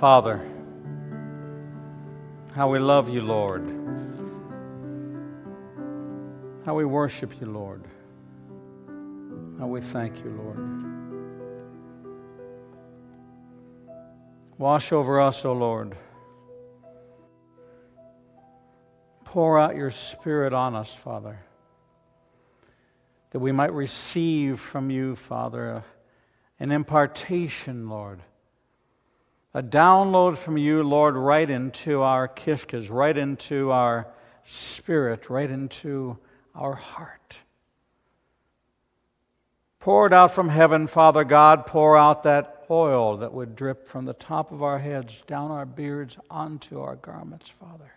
Father, how we love you, Lord. How we worship you, Lord. How we thank you, Lord. Wash over us, O Lord. Pour out your Spirit on us, Father, that we might receive from you, Father, an impartation, Lord a download from you, Lord, right into our kishkas, right into our spirit, right into our heart. Pour it out from heaven, Father God, pour out that oil that would drip from the top of our heads, down our beards, onto our garments, Father.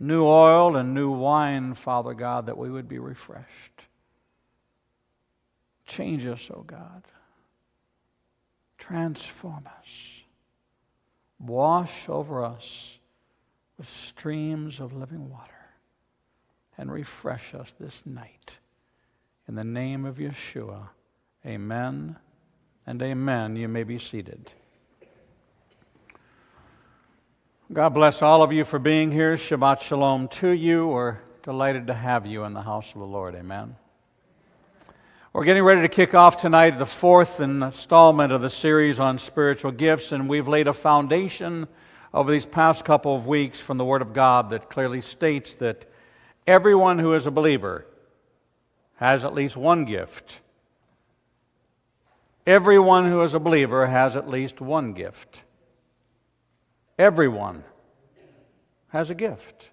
New oil and new wine, Father God, that we would be refreshed. Change us, O oh God. Transform us. Wash over us with streams of living water and refresh us this night. In the name of Yeshua, amen and amen. You may be seated. God bless all of you for being here. Shabbat Shalom to you. We're delighted to have you in the house of the Lord. Amen. We're getting ready to kick off tonight the fourth installment of the series on spiritual gifts, and we've laid a foundation over these past couple of weeks from the Word of God that clearly states that everyone who is a believer has at least one gift. Everyone who is a believer has at least one gift. Everyone has a gift.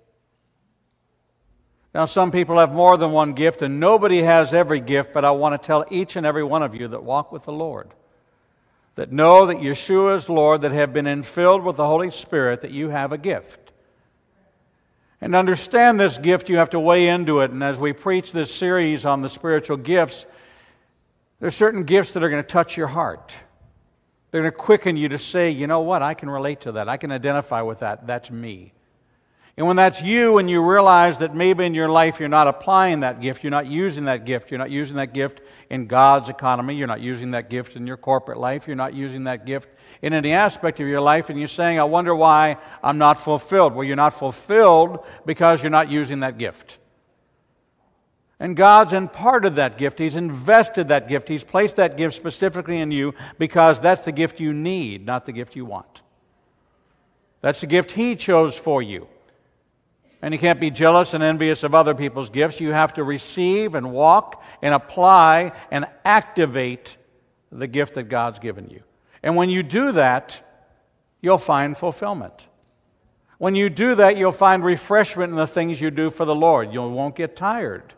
Now, some people have more than one gift, and nobody has every gift, but I want to tell each and every one of you that walk with the Lord that know that Yeshua is Lord, that have been infilled with the Holy Spirit, that you have a gift. And understand this gift, you have to weigh into it. And as we preach this series on the spiritual gifts, there's certain gifts that are going to touch your heart. They're going to quicken you to say, you know what, I can relate to that. I can identify with that. That's me. And when that's you and you realize that maybe in your life you're not applying that gift, you're not using that gift, you're not using that gift in God's economy, you're not using that gift in your corporate life, you're not using that gift in any aspect of your life, and you're saying, I wonder why I'm not fulfilled. Well, you're not fulfilled because you're not using that gift. And God's imparted that gift. He's invested that gift. He's placed that gift specifically in you because that's the gift you need, not the gift you want. That's the gift He chose for you. And you can't be jealous and envious of other people's gifts. You have to receive and walk and apply and activate the gift that God's given you. And when you do that, you'll find fulfillment. When you do that, you'll find refreshment in the things you do for the Lord. You won't get tired.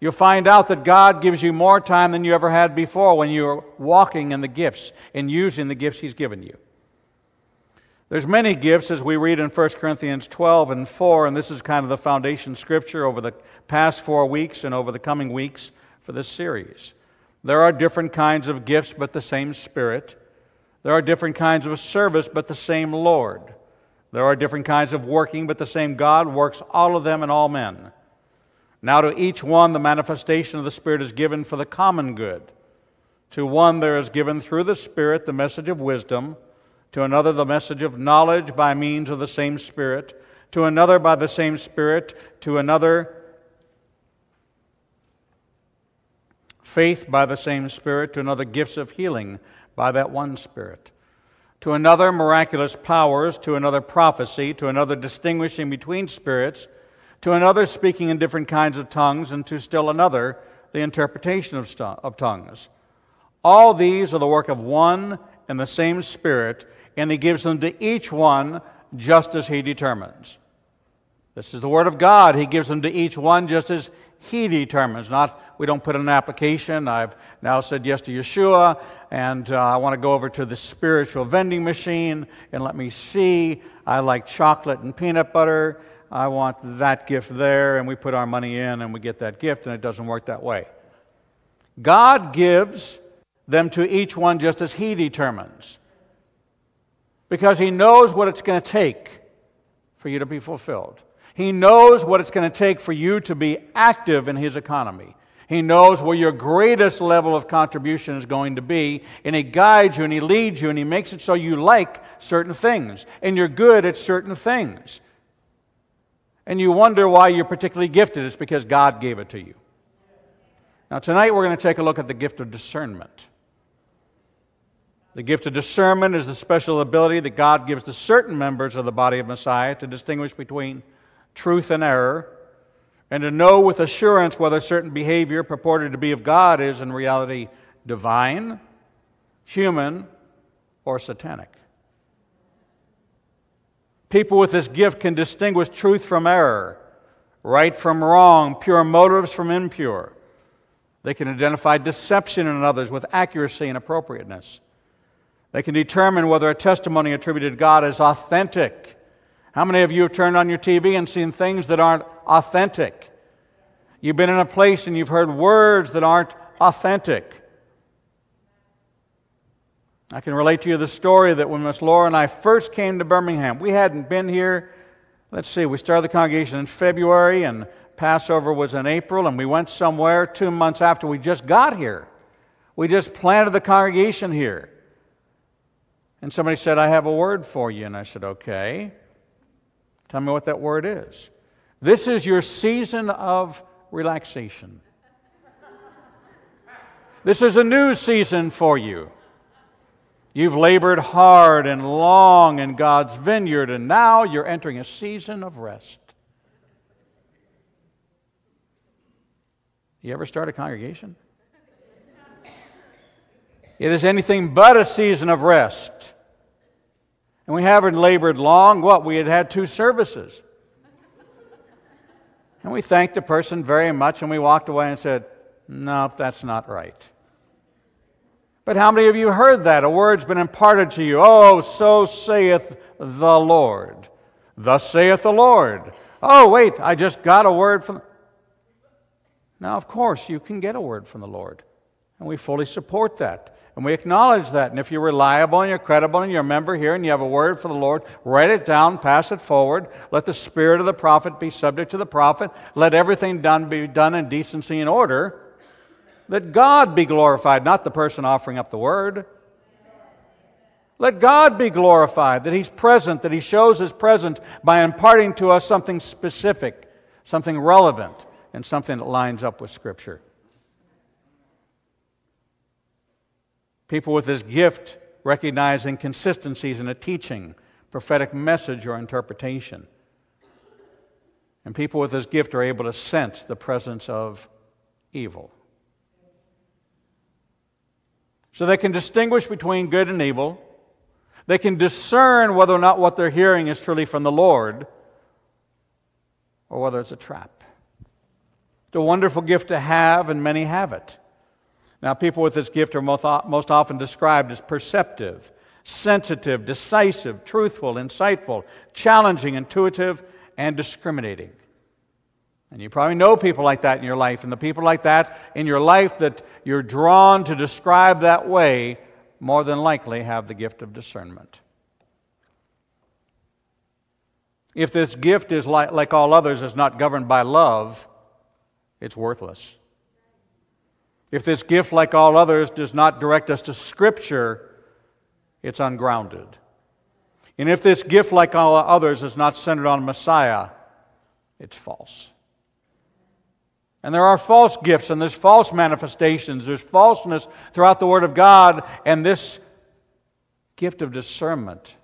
You'll find out that God gives you more time than you ever had before when you're walking in the gifts and using the gifts He's given you. There's many gifts as we read in 1 Corinthians 12 and 4, and this is kind of the foundation scripture over the past four weeks and over the coming weeks for this series. There are different kinds of gifts, but the same Spirit. There are different kinds of service, but the same Lord. There are different kinds of working, but the same God works all of them in all men. Now, to each one, the manifestation of the Spirit is given for the common good. To one, there is given through the Spirit the message of wisdom to another the message of knowledge by means of the same Spirit, to another by the same Spirit, to another faith by the same Spirit, to another gifts of healing by that one Spirit, to another miraculous powers, to another prophecy, to another distinguishing between spirits, to another speaking in different kinds of tongues, and to still another the interpretation of, of tongues. All these are the work of one and the same Spirit and he gives them to each one just as he determines. This is the word of God. He gives them to each one just as he determines. Not we don't put in an application. I've now said yes to Yeshua, and uh, I want to go over to the spiritual vending machine and let me see. I like chocolate and peanut butter. I want that gift there, and we put our money in and we get that gift, and it doesn't work that way. God gives them to each one just as He determines because He knows what it's going to take for you to be fulfilled. He knows what it's going to take for you to be active in His economy. He knows where your greatest level of contribution is going to be, and He guides you and He leads you and He makes it so you like certain things and you're good at certain things. And you wonder why you're particularly gifted. It's because God gave it to you. Now, tonight we're going to take a look at the gift of discernment. The gift of discernment is the special ability that God gives to certain members of the body of Messiah to distinguish between truth and error and to know with assurance whether certain behavior purported to be of God is in reality divine, human, or satanic. People with this gift can distinguish truth from error, right from wrong, pure motives from impure. They can identify deception in others with accuracy and appropriateness. They can determine whether a testimony attributed to God is authentic. How many of you have turned on your TV and seen things that aren't authentic? You've been in a place and you've heard words that aren't authentic. I can relate to you the story that when Miss Laura and I first came to Birmingham, we hadn't been here. Let's see, we started the congregation in February and Passover was in April, and we went somewhere two months after we just got here. We just planted the congregation here. And somebody said, I have a word for you. And I said, Okay. Tell me what that word is. This is your season of relaxation. This is a new season for you. You've labored hard and long in God's vineyard, and now you're entering a season of rest. You ever start a congregation? It is anything but a season of rest. And we haven't labored long. What? We had had two services. And we thanked the person very much and we walked away and said, No, that's not right. But how many of you heard that? A word's been imparted to you. Oh, so saith the Lord. Thus saith the Lord. Oh, wait, I just got a word from. Now, of course, you can get a word from the Lord. And we fully support that. And we acknowledge that. And if you're reliable and you're credible and you're a member here and you have a word for the Lord, write it down, pass it forward. Let the spirit of the prophet be subject to the prophet. Let everything done be done in decency and order. Let God be glorified, not the person offering up the word. Let God be glorified, that He's present, that He shows His presence by imparting to us something specific, something relevant, and something that lines up with Scripture. People with this gift recognize inconsistencies in a teaching, prophetic message, or interpretation. And people with this gift are able to sense the presence of evil. So they can distinguish between good and evil. They can discern whether or not what they're hearing is truly from the Lord or whether it's a trap. It's a wonderful gift to have, and many have it. Now, people with this gift are most, often described as perceptive, sensitive, decisive, truthful, insightful, challenging, intuitive, and discriminating. And you probably know people like that in your life, and the people like that in your life that you're drawn to describe that way more than likely have the gift of discernment. If this gift is like, like all others, is not governed by love, it's worthless. If this gift, like all others, does not direct us to Scripture, it's ungrounded. And if this gift, like all others, is not centered on Messiah, it's false. And there are false gifts and there's false manifestations. There's falseness throughout the Word of God and this gift of discernment.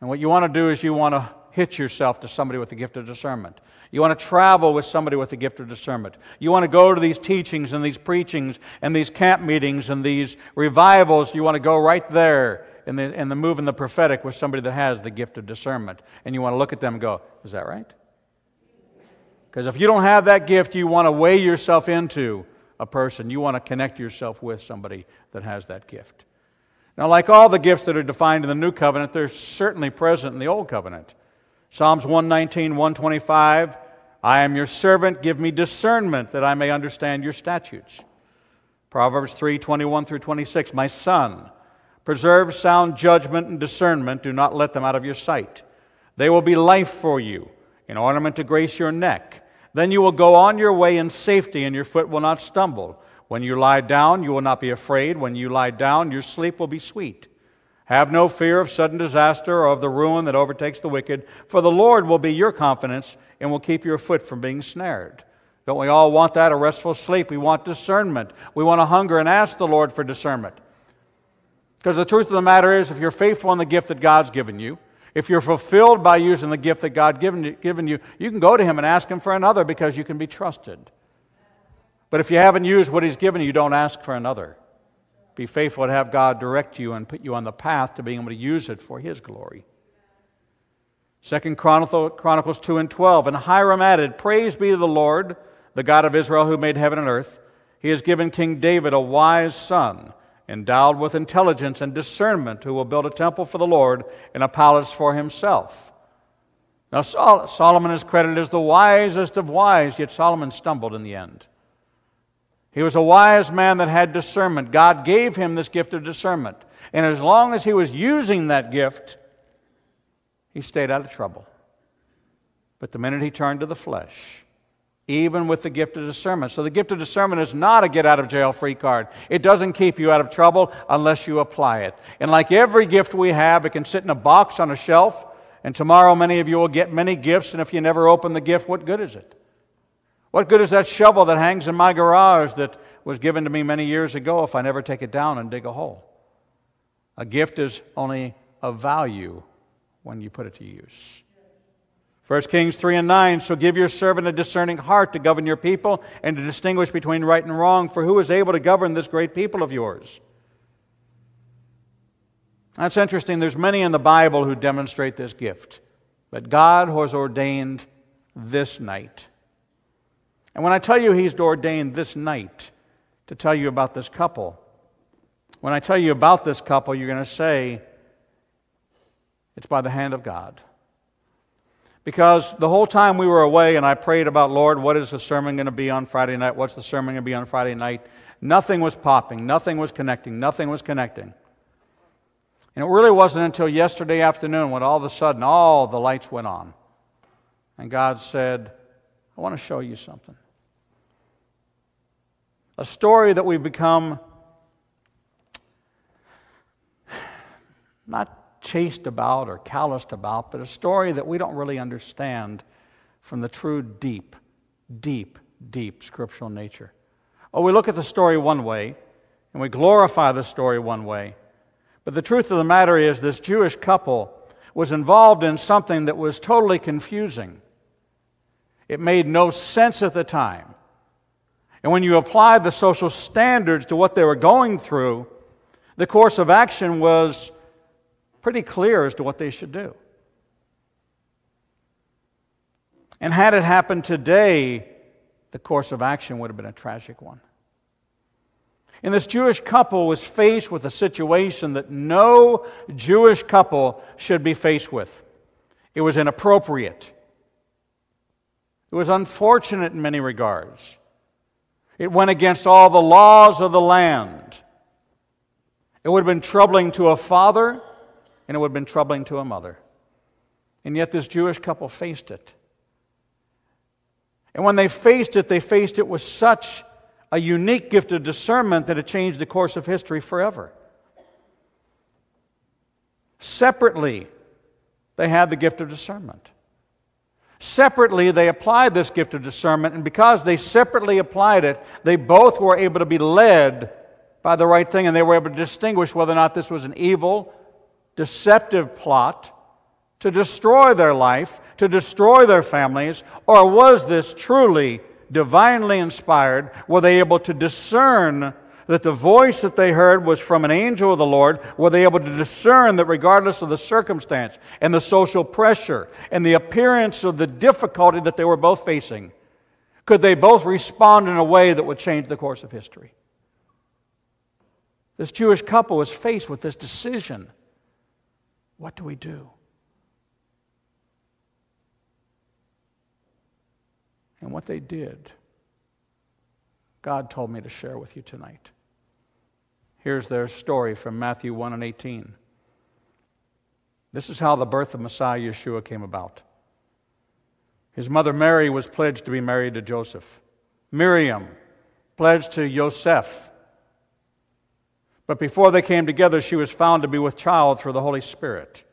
And what you want to do is you want to hitch yourself to somebody with the gift of discernment. You want to travel with somebody with the gift of discernment. You want to go to these teachings and these preachings and these camp meetings and these revivals. You want to go right there in the, in the move in the prophetic with somebody that has the gift of discernment. And you want to look at them and go, is that right? Because if you don't have that gift, you want to weigh yourself into a person. You want to connect yourself with somebody that has that gift. Now, like all the gifts that are defined in the New Covenant, they're certainly present in the Old Covenant. Psalms 119, 125, I am your servant, give me discernment that I may understand your statutes. Proverbs 3, 21 through 26, my son, preserve sound judgment and discernment, do not let them out of your sight. They will be life for you, an ornament to grace your neck. Then you will go on your way in safety, and your foot will not stumble. When you lie down, you will not be afraid. When you lie down, your sleep will be sweet. Have no fear of sudden disaster or of the ruin that overtakes the wicked, for the Lord will be your confidence and will keep your foot from being snared. Don't we all want that? A restful sleep. We want discernment. We want to hunger and ask the Lord for discernment. Because the truth of the matter is, if you're faithful in the gift that God's given you, if you're fulfilled by using the gift that God given given you, you can go to Him and ask Him for another because you can be trusted. But if you haven't used what He's given you, don't ask for another. Be faithful to have God direct you and put you on the path to being able to use it for His glory. Second Chronicles 2 and 12. And Hiram added, Praise be to the Lord, the God of Israel who made heaven and earth. He has given King David a wise son endowed with intelligence and discernment, who will build a temple for the Lord and a palace for himself. Now, Solomon is credited as the wisest of wise, yet Solomon stumbled in the end. He was a wise man that had discernment. God gave him this gift of discernment. And as long as he was using that gift, he stayed out of trouble. But the minute he turned to the flesh, even with the gift of discernment. So the gift of discernment is not a get out of jail free card. It doesn't keep you out of trouble unless you apply it. And like every gift we have, it can sit in a box on a shelf, and tomorrow many of you will get many gifts, and if you never open the gift, what good is it? What good is that shovel that hangs in my garage that was given to me many years ago if I never take it down and dig a hole? A gift is only of value when you put it to use. 1 Kings 3 and 9, so give your servant a discerning heart to govern your people and to distinguish between right and wrong, for who is able to govern this great people of yours? That's interesting. There's many in the Bible who demonstrate this gift. But God has ordained this night. And when I tell you He's ordained this night to tell you about this couple, when I tell you about this couple, you're going to say, it's by the hand of God. Because the whole time we were away and I prayed about, Lord, what is the sermon going to be on Friday night? What's the sermon going to be on Friday night? Nothing was popping, nothing was connecting, nothing was connecting. And it really wasn't until yesterday afternoon when all of a sudden all the lights went on. And God said, I want to show you something. A story that we've become not chased about or calloused about, but a story that we don't really understand from the true deep, deep, deep scriptural nature. Oh, we look at the story one way and we glorify the story one way. But the truth of the matter is, this Jewish couple was involved in something that was totally confusing. It made no sense at the time. And when you applied the social standards to what they were going through, the course of action was pretty clear as to what they should do. And had it happened today, the course of action would have been a tragic one. And this Jewish couple was faced with a situation that no Jewish couple should be faced with. It was inappropriate. It was unfortunate in many regards. It went against all the laws of the land. It would have been troubling to a father and it would have been troubling to a mother. And yet, this Jewish couple faced it. And when they faced it, they faced it with such a unique gift of discernment that it changed the course of history forever. Separately, they had the gift of discernment. Separately, they applied this gift of discernment, and because they separately applied it, they both were able to be led by the right thing, and they were able to distinguish whether or not this was an evil deceptive plot to destroy their life, to destroy their families, or was this truly divinely inspired? Were they able to discern that the voice that they heard was from an angel of the Lord? Were they able to discern that regardless of the circumstance and the social pressure and the appearance of the difficulty that they were both facing, could they both respond in a way that would change the course of history? This Jewish couple was faced with this decision what do we do? And what they did, God told me to share with you tonight. Here's their story from Matthew 1 and 18. This is how the birth of Messiah Yeshua came about. His mother Mary was pledged to be married to Joseph. Miriam pledged to Joseph. But before they came together, she was found to be with child through the Holy Spirit.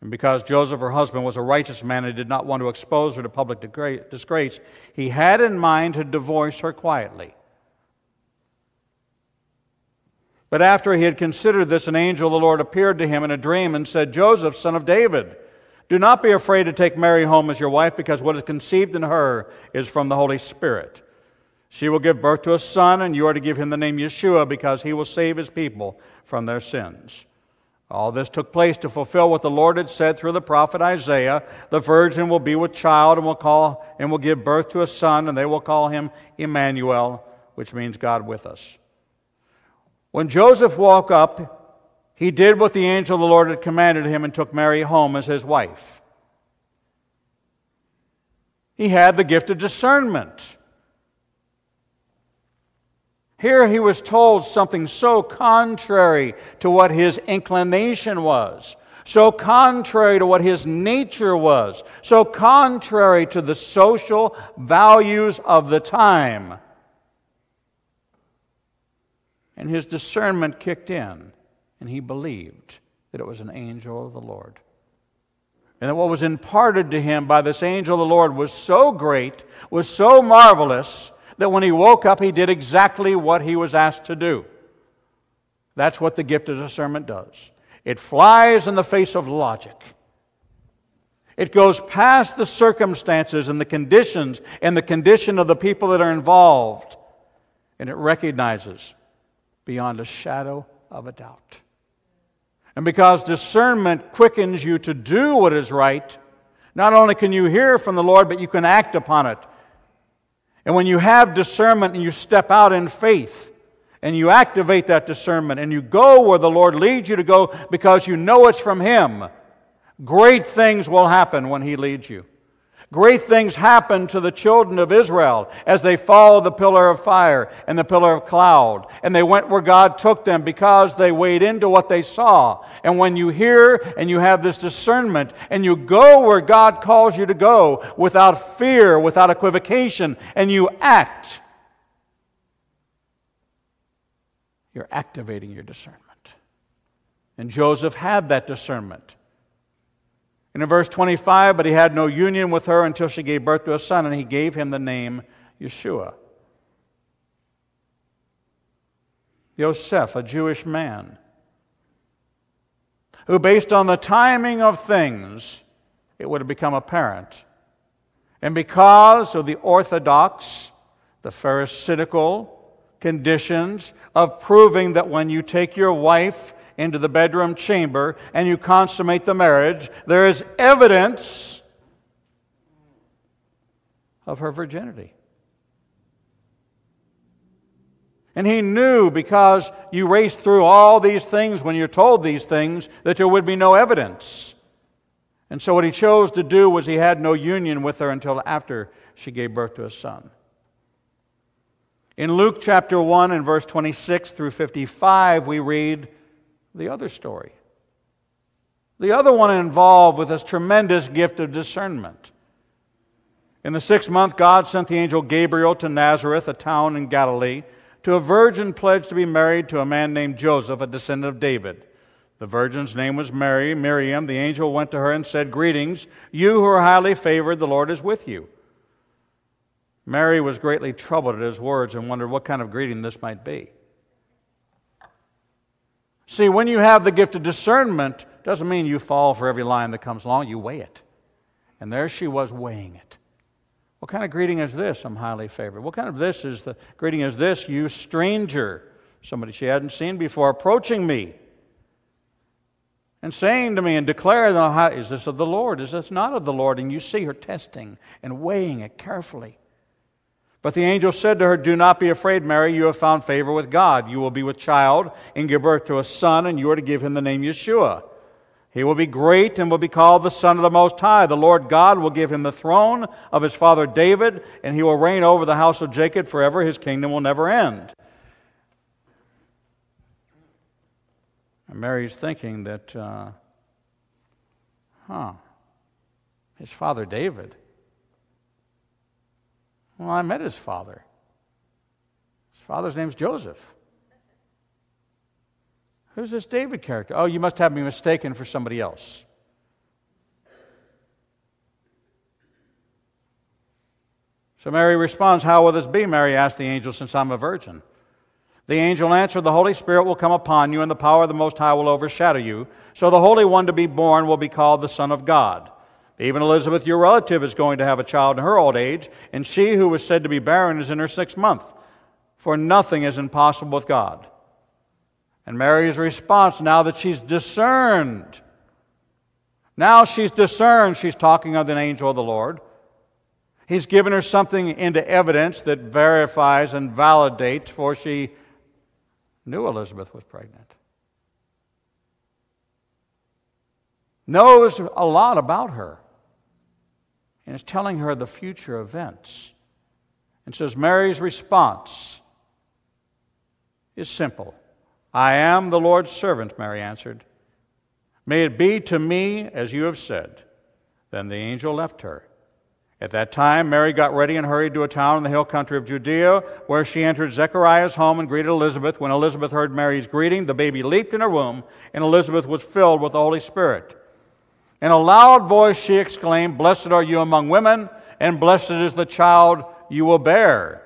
And because Joseph, her husband, was a righteous man and did not want to expose her to public disgrace, he had in mind to divorce her quietly. But after he had considered this, an angel of the Lord appeared to him in a dream and said, Joseph, son of David, do not be afraid to take Mary home as your wife, because what is conceived in her is from the Holy Spirit. She will give birth to a son, and you are to give him the name Yeshua, because he will save his people from their sins. All this took place to fulfill what the Lord had said through the prophet Isaiah. The virgin will be with child and will call and will give birth to a son, and they will call him Emmanuel, which means God with us. When Joseph woke up, he did what the angel of the Lord had commanded him and took Mary home as his wife. He had the gift of discernment. Here he was told something so contrary to what his inclination was, so contrary to what his nature was, so contrary to the social values of the time. And his discernment kicked in, and he believed that it was an angel of the Lord. And that what was imparted to him by this angel of the Lord was so great, was so marvelous, that when he woke up, he did exactly what he was asked to do. That's what the gift of discernment does. It flies in the face of logic. It goes past the circumstances and the conditions and the condition of the people that are involved. And it recognizes beyond a shadow of a doubt. And because discernment quickens you to do what is right, not only can you hear from the Lord, but you can act upon it. And when you have discernment and you step out in faith and you activate that discernment and you go where the Lord leads you to go because you know it's from Him, great things will happen when He leads you. Great things happened to the children of Israel as they followed the pillar of fire and the pillar of cloud. And they went where God took them because they weighed into what they saw. And when you hear and you have this discernment and you go where God calls you to go without fear, without equivocation, and you act, you're activating your discernment. And Joseph had that discernment. And in verse 25, but he had no union with her until she gave birth to a son, and he gave him the name Yeshua. Yosef, a Jewish man, who, based on the timing of things, it would have become apparent. And because of the orthodox, the Pharisaical conditions of proving that when you take your wife into the bedroom chamber and you consummate the marriage, there is evidence of her virginity. And he knew because you race through all these things when you're told these things that there would be no evidence. And so what he chose to do was he had no union with her until after she gave birth to a son. In Luke chapter 1 and verse 26 through 55, we read, the other story. The other one involved with this tremendous gift of discernment. In the sixth month, God sent the angel Gabriel to Nazareth, a town in Galilee, to a virgin pledged to be married to a man named Joseph, a descendant of David. The virgin's name was Mary. Miriam, the angel went to her and said, Greetings, you who are highly favored, the Lord is with you. Mary was greatly troubled at his words and wondered what kind of greeting this might be. See, when you have the gift of discernment, doesn't mean you fall for every line that comes along, you weigh it. And there she was weighing it. What kind of greeting is this? I'm highly favored. What kind of this is the greeting is this, you stranger, somebody she hadn't seen before, approaching me and saying to me and declaring, Is this of the Lord? Is this not of the Lord? And you see her testing and weighing it carefully. But the angel said to her, Do not be afraid, Mary. You have found favor with God. You will be with child and give birth to a son, and you are to give him the name Yeshua. He will be great and will be called the Son of the Most High. The Lord God will give him the throne of his father David, and he will reign over the house of Jacob forever. His kingdom will never end. And Mary's thinking that, uh, huh, his father David Well, I met his father. His father's name's Joseph. Who's this David character? Oh, you must have me mistaken for somebody else. So Mary responds, How will this be, Mary asked the angel, since I'm a virgin? The angel answered, The Holy Spirit will come upon you, and the power of the Most High will overshadow you. So the Holy One to be born will be called the Son of God. Even Elizabeth, your relative, is going to have a child in her old age, and she who was said to be barren is in her sixth month. For nothing is impossible with God. And Mary's response, now that she's discerned, now she's discerned, she's talking of an angel of the Lord. He's given her something into evidence that verifies and validates, for she knew Elizabeth was pregnant. Knows a lot about her. And is telling her the future events. And says Mary's response is simple. I am the Lord's servant, Mary answered. May it be to me as you have said. Then the angel left her. At that time, Mary got ready and hurried to a town in the hill country of Judea, where she entered Zechariah's home and greeted Elizabeth. When Elizabeth heard Mary's greeting, the baby leaped in her womb, and Elizabeth was filled with the Holy Spirit. In a loud voice, she exclaimed, Blessed are you among women, and blessed is the child you will bear.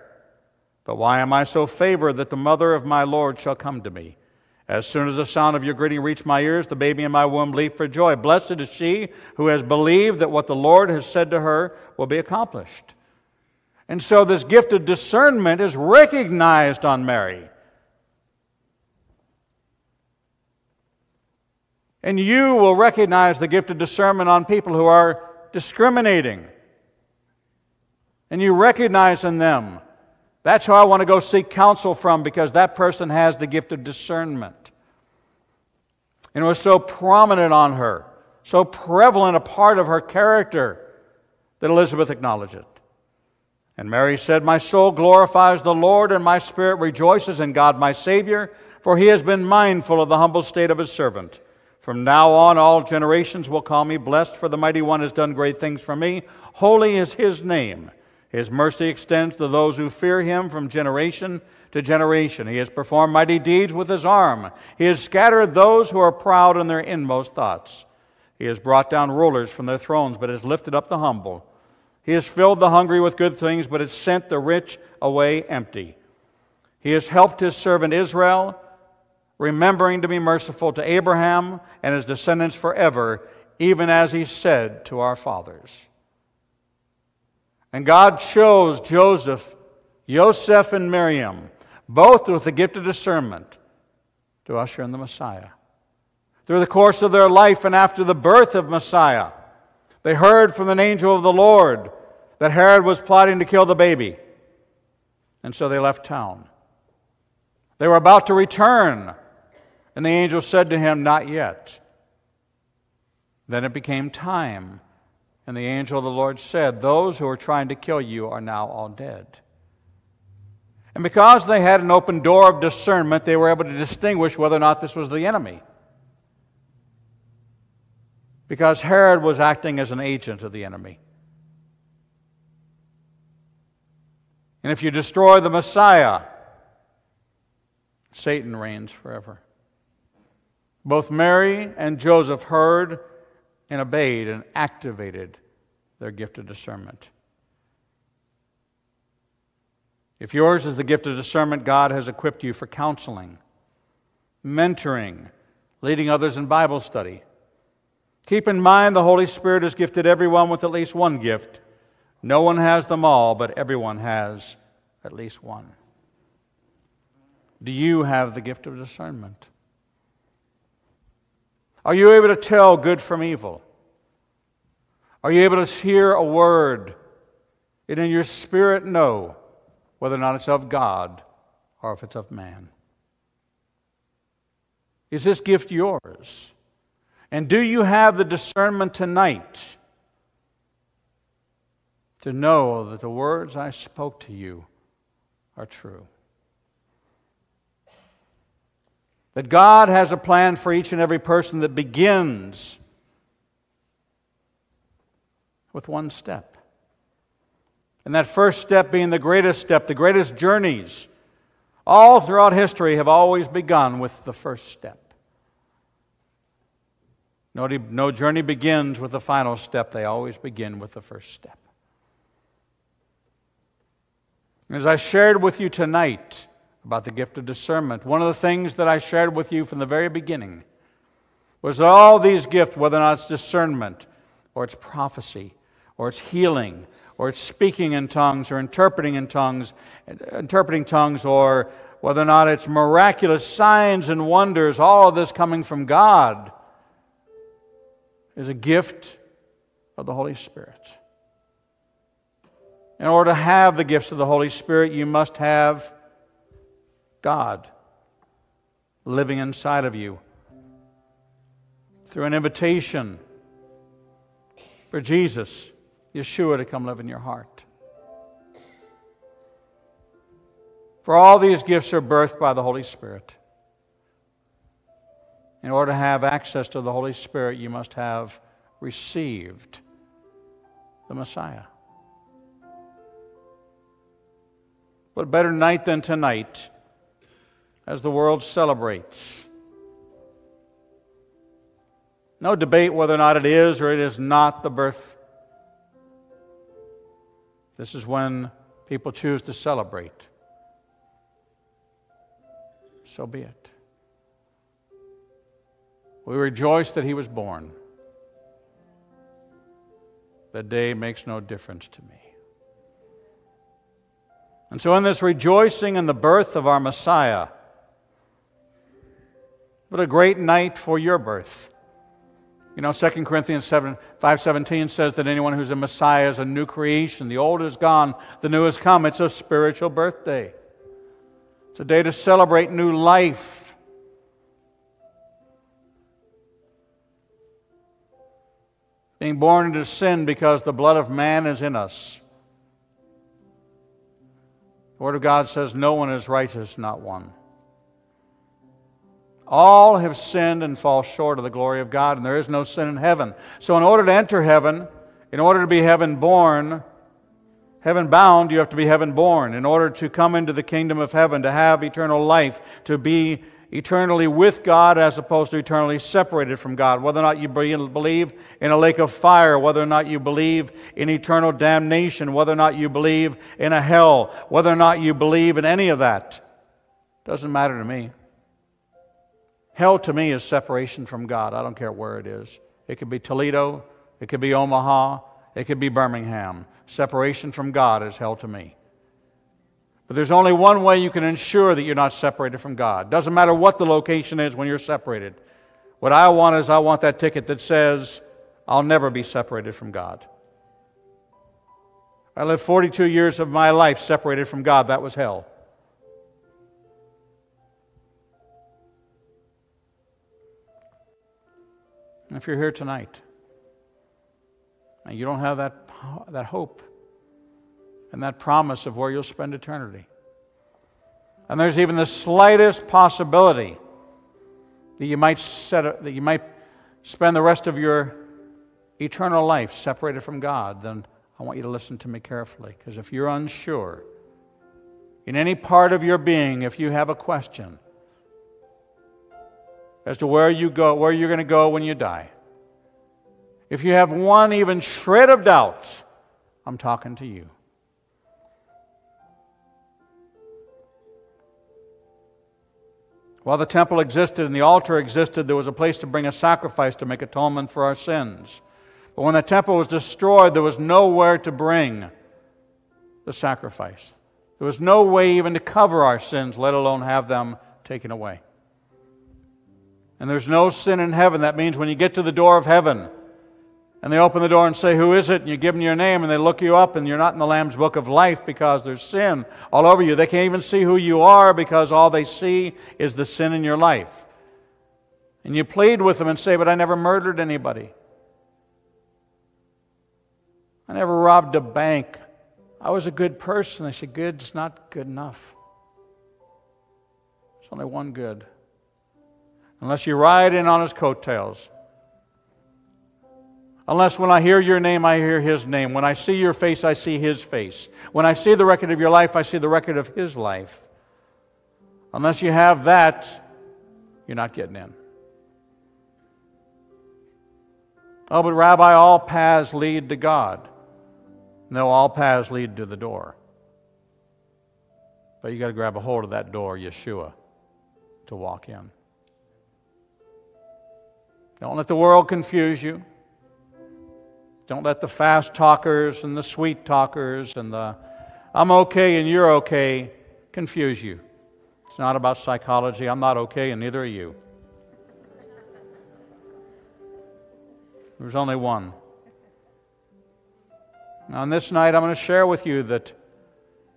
But why am I so favored that the mother of my Lord shall come to me? As soon as the sound of your greeting reached my ears, the baby in my womb leaped for joy. Blessed is she who has believed that what the Lord has said to her will be accomplished. And so this gift of discernment is recognized on Mary. And you will recognize the gift of discernment on people who are discriminating. And you recognize in them that's who I want to go seek counsel from because that person has the gift of discernment. And it was so prominent on her, so prevalent a part of her character that Elizabeth acknowledged it. And Mary said, My soul glorifies the Lord, and my spirit rejoices in God my Savior, for he has been mindful of the humble state of his servant. From now on, all generations will call me blessed, for the mighty one has done great things for me. Holy is his name. His mercy extends to those who fear him from generation to generation. He has performed mighty deeds with his arm. He has scattered those who are proud in their inmost thoughts. He has brought down rulers from their thrones, but has lifted up the humble. He has filled the hungry with good things, but has sent the rich away empty. He has helped his servant Israel, remembering to be merciful to Abraham and his descendants forever, even as he said to our fathers. And God chose Joseph, Joseph, and Miriam, both with the gift of discernment, to usher in the Messiah. Through the course of their life and after the birth of Messiah, they heard from an angel of the Lord that Herod was plotting to kill the baby. And so they left town. They were about to return, and the angel said to him, Not yet. Then it became time and the angel of the Lord said, Those who are trying to kill you are now all dead. And because they had an open door of discernment, they were able to distinguish whether or not this was the enemy. Because Herod was acting as an agent of the enemy. And if you destroy the Messiah, Satan reigns forever. Both Mary and Joseph heard and obeyed and activated their gift of discernment. If yours is the gift of discernment, God has equipped you for counseling, mentoring, leading others in Bible study. Keep in mind the Holy Spirit has gifted everyone with at least one gift. No one has them all, but everyone has at least one. Do you have the gift of discernment? Are you able to tell good from evil? Are you able to hear a word and in your spirit know whether or not it's of God or if it's of man? Is this gift yours? And do you have the discernment tonight to know that the words I spoke to you are true? That God has a plan for each and every person that begins with one step. And that first step being the greatest step, the greatest journeys, all throughout history have always begun with the first step. No, no journey begins with the final step, they always begin with the first step. As I shared with you tonight about the gift of discernment, one of the things that I shared with you from the very beginning was that all these gifts, whether or not it's discernment, or it's prophecy, or it's healing, or it's speaking in tongues, or interpreting in tongues, interpreting tongues, or whether or not it's miraculous signs and wonders, all of this coming from God, is a gift of the Holy Spirit. In order to have the gifts of the Holy Spirit, you must have God living inside of you through an invitation for Jesus, Yeshua, to come live in your heart. For all these gifts are birthed by the Holy Spirit. In order to have access to the Holy Spirit, you must have received the Messiah. What better night than tonight as the world celebrates? No debate whether or not it is or it is not the birth. This is when people choose to celebrate. So be it. We rejoice that he was born. The day makes no difference to me. And so, in this rejoicing in the birth of our Messiah, what a great night for your birth. You know, 2 Corinthians 7, 5.17 says that anyone who's a Messiah is a new creation. The old is gone, the new has come. It's a spiritual birthday. It's a day to celebrate new life. Being born into sin because the blood of man is in us. The Word of God says, No one is righteous, not one. All have sinned and fall short of the glory of God, and there is no sin in heaven. So, in order to enter heaven, in order to be heaven born, heaven bound, you have to be heaven born. In order to come into the kingdom of heaven, to have eternal life, to be eternally with God as opposed to eternally separated from God. Whether or not you believe in a lake of fire, whether or not you believe in eternal damnation, whether or not you believe in a hell, whether or not you believe in any of that, doesn't matter to me. Hell to me is separation from God. I don't care where it is. It could be Toledo, it could be Omaha, it could be Birmingham. Separation from God is hell to me. But there's only one way you can ensure that you're not separated from God. Doesn't matter what the location is when you're separated. What I want is I want that ticket that says, I'll never be separated from God. I lived 42 years of my life separated from God. That was hell. And if you're here tonight and you don't have that, that hope, and that promise of where you'll spend eternity. And there's even the slightest possibility that you might, set, that you might spend the rest of your eternal life separated from God, then I want you to listen to me carefully. Because if you're unsure, in any part of your being, if you have a question as to where you go, where you're going to go when you die, if you have one even shred of doubt, I'm talking to you. While the temple existed and the altar existed, there was a place to bring a sacrifice to make atonement for our sins. But when the temple was destroyed, there was nowhere to bring the sacrifice. There was no way even to cover our sins, let alone have them taken away. And there's no sin in heaven. That means when you get to the door of heaven, and they open the door and say, Who is it? And you give them your name, and they look you up, and you're not in the Lamb's book of life because there's sin all over you. They can't even see who you are because all they see is the sin in your life. And you plead with them and say, But I never murdered anybody. I never robbed a bank. I was a good person. They say, Good's not good enough. There's only one good. Unless you ride in on his coattails. Unless when I hear your name, I hear his name. When I see your face, I see his face. When I see the record of your life, I see the record of his life. Unless you have that, you're not getting in. Oh, but Rabbi, all paths lead to God. No, all paths lead to the door. But you got to grab a hold of that door, Yeshua, to walk in. Don't let the world confuse you. Don't let the fast talkers and the sweet talkers and the I'm okay and you're okay confuse you. It's not about psychology. I'm not okay and neither are you. There's only one. Now, on this night, I'm going to share with you that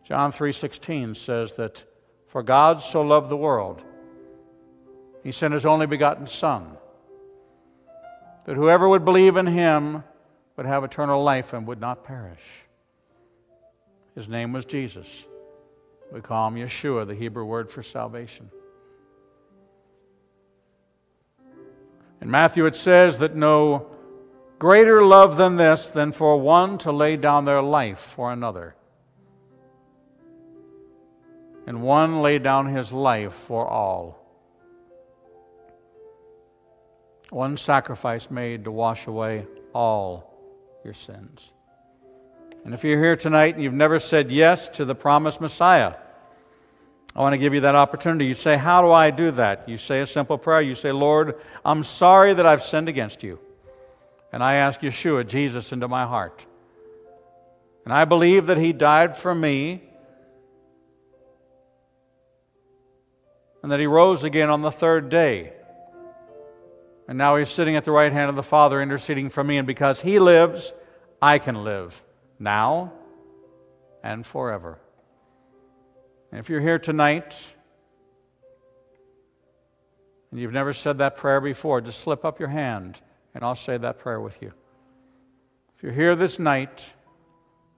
John 3:16 says that for God so loved the world, he sent his only begotten Son, that whoever would believe in him would have eternal life and would not perish. His name was Jesus. We call him Yeshua, the Hebrew word for salvation. In Matthew, it says that no greater love than this than for one to lay down their life for another. And one laid down his life for all. One sacrifice made to wash away all your sins. And if you're here tonight and you've never said yes to the promised Messiah, I want to give you that opportunity. You say, How do I do that? You say a simple prayer. You say, Lord, I'm sorry that I've sinned against you. And I ask Yeshua, Jesus, into my heart. And I believe that He died for me and that He rose again on the third day. And now he's sitting at the right hand of the Father interceding for me. And because he lives, I can live now and forever. And if you're here tonight and you've never said that prayer before, just slip up your hand and I'll say that prayer with you. If you're here this night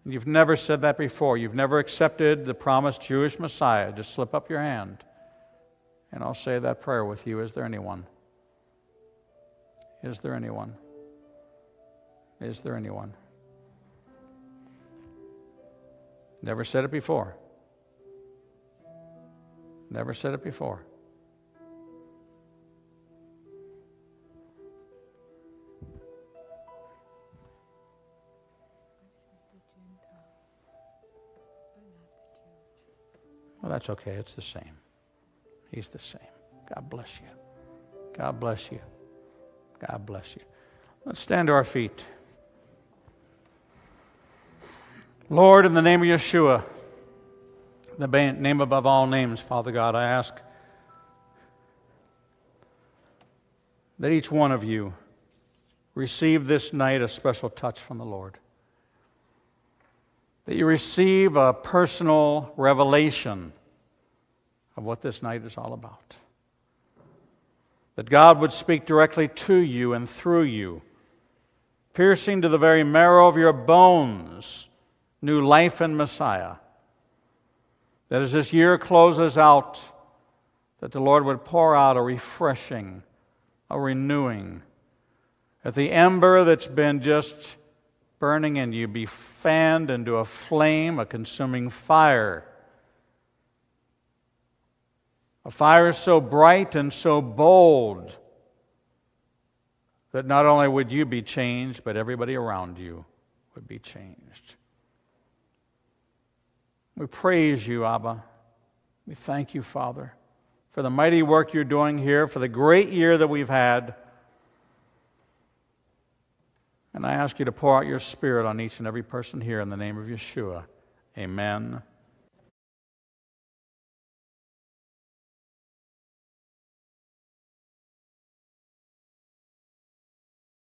and you've never said that before, you've never accepted the promised Jewish Messiah, just slip up your hand and I'll say that prayer with you. Is there anyone? Is there anyone? Is there anyone? Never said it before. Never said it before. Well, that's okay. It's the same. He's the same. God bless you. God bless you. God bless you. Let's stand to our feet. Lord, in the name of Yeshua, the name above all names, Father God, I ask that each one of you receive this night a special touch from the Lord. That you receive a personal revelation of what this night is all about that God would speak directly to you and through you, piercing to the very marrow of your bones, new life in Messiah. That as this year closes out, that the Lord would pour out a refreshing, a renewing, that the ember that's been just burning in you be fanned into a flame, a consuming fire a fire is so bright and so bold that not only would you be changed, but everybody around you would be changed. We praise you, Abba. We thank you, Father, for the mighty work you're doing here, for the great year that we've had. And I ask you to pour out your Spirit on each and every person here in the name of Yeshua. Amen